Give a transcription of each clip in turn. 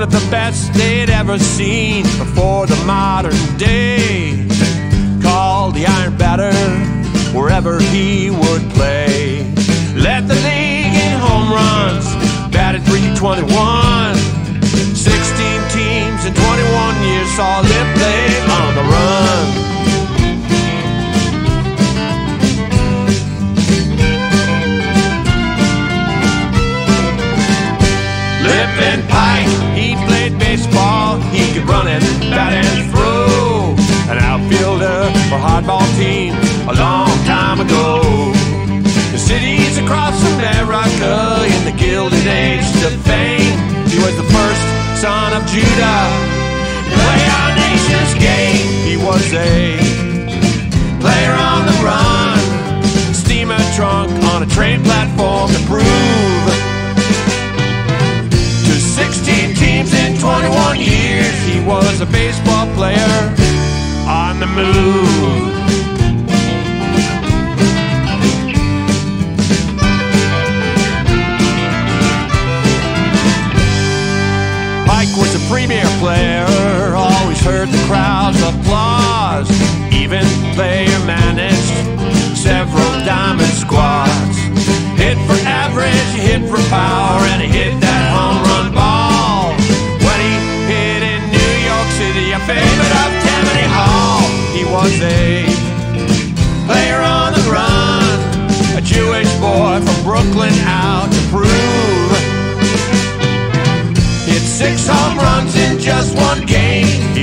of the best they'd ever seen before the modern day. Called the Iron Batter wherever he would play. Led the league in home runs, batted 321. 16 teams in 21 years saw ago. The cities across America in the Gilded Age of fame. He was the first son of Judah. Play our nation's game. He was a player on the run. Steamer trunk on a train platform to prove to 16 teams in 21 years. He was a baseball player on the move. Player, always heard the crowd's applause. Even player managed several diamond squads. Hit for average, hit for power, and he hit that home run ball. When he hit in New York City, a favorite of Tammany Hall, he was a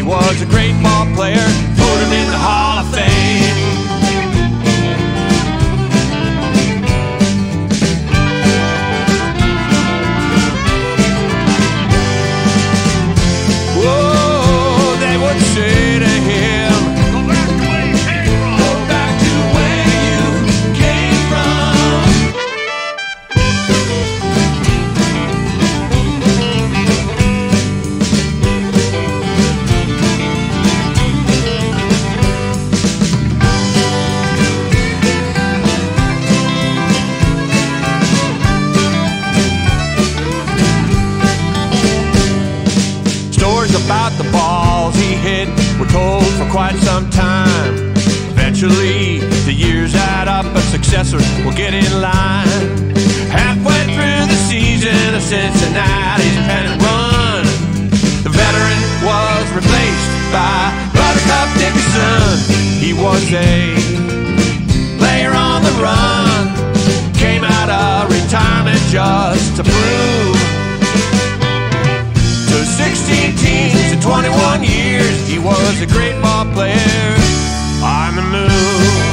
He was a great ball player, put him in the Hall about the balls he hit were told for quite some time. Eventually, the years add up, but successors will get in line. Halfway through the season of Cincinnati's pennant run, the veteran was replaced by Buttercup Dickerson. He was a player on the run, came out of retirement just to prove 16 teams in 21 years. He was a great ball player on the move.